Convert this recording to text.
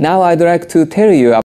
Now I'd like to tell you